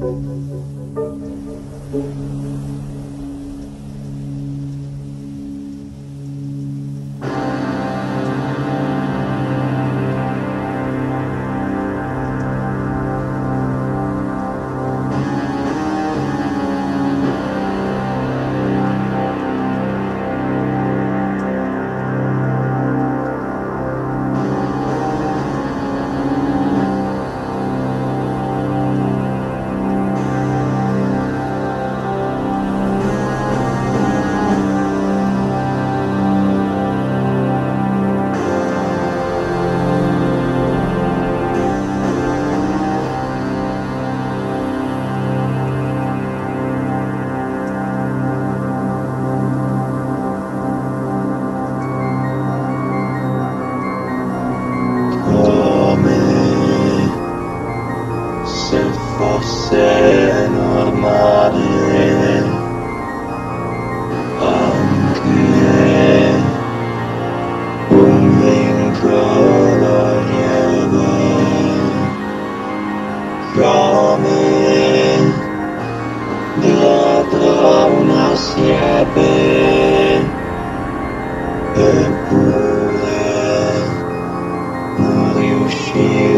Thank you. se normale. Anche un vincolo lieve fra me dietro una siepe. Eppure non riuscire